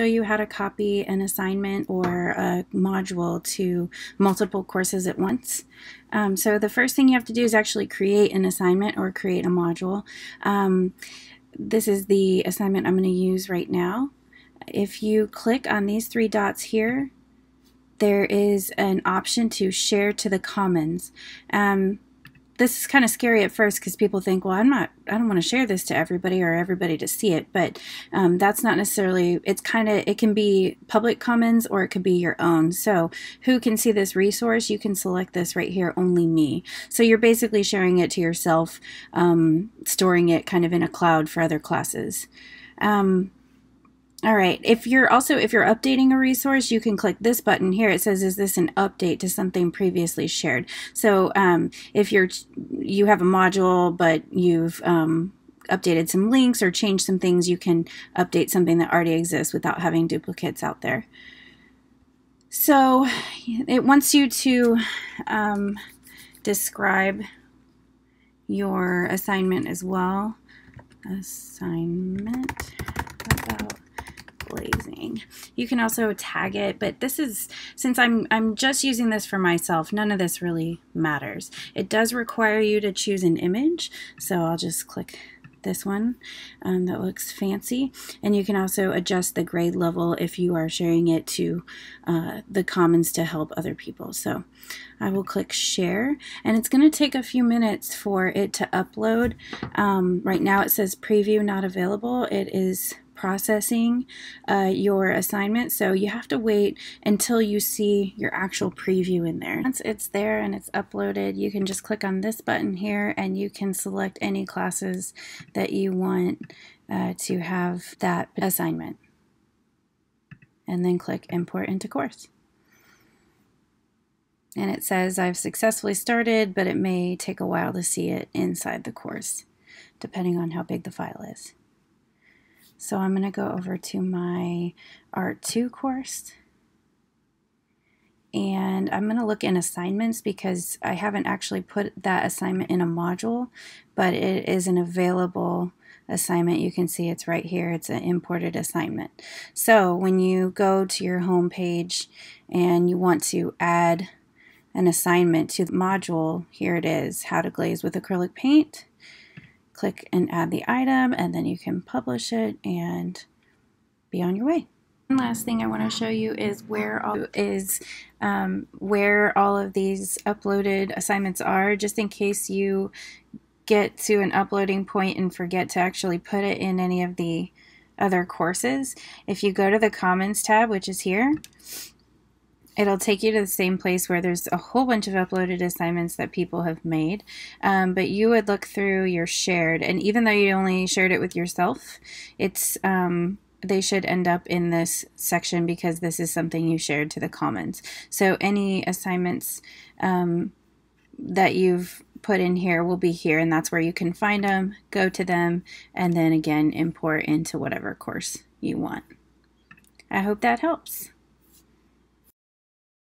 show you how to copy an assignment or a module to multiple courses at once. Um, so the first thing you have to do is actually create an assignment or create a module. Um, this is the assignment I'm going to use right now. If you click on these three dots here, there is an option to share to the commons. Um, this is kind of scary at first because people think, well, I'm not, I don't want to share this to everybody or everybody to see it. But um, that's not necessarily, it's kind of, it can be public commons or it could be your own. So who can see this resource? You can select this right here, only me. So you're basically sharing it to yourself, um, storing it kind of in a cloud for other classes. Um, all right. If you're also if you're updating a resource, you can click this button here. It says, "Is this an update to something previously shared?" So um, if you're you have a module, but you've um, updated some links or changed some things, you can update something that already exists without having duplicates out there. So it wants you to um, describe your assignment as well. Assignment glazing. You can also tag it, but this is, since I'm, I'm just using this for myself, none of this really matters. It does require you to choose an image, so I'll just click this one um, that looks fancy and you can also adjust the grade level if you are sharing it to uh, the commons to help other people so I will click share and it's going to take a few minutes for it to upload um, right now it says preview not available it is processing uh, your assignment. So you have to wait until you see your actual preview in there. Once it's there and it's uploaded, you can just click on this button here and you can select any classes that you want uh, to have that assignment. And then click import into course. And it says I've successfully started, but it may take a while to see it inside the course, depending on how big the file is. So I'm going to go over to my Art 2 course. And I'm going to look in assignments because I haven't actually put that assignment in a module, but it is an available assignment. You can see it's right here. It's an imported assignment. So when you go to your home page and you want to add an assignment to the module, here it is, how to glaze with acrylic paint click and add the item and then you can publish it and be on your way. One last thing I want to show you is where all is um, where all of these uploaded assignments are just in case you get to an uploading point and forget to actually put it in any of the other courses. If you go to the Commons tab, which is here, it'll take you to the same place where there's a whole bunch of uploaded assignments that people have made. Um, but you would look through your shared, and even though you only shared it with yourself, it's um, they should end up in this section because this is something you shared to the commons. So any assignments um, that you've put in here will be here, and that's where you can find them, go to them, and then again import into whatever course you want. I hope that helps.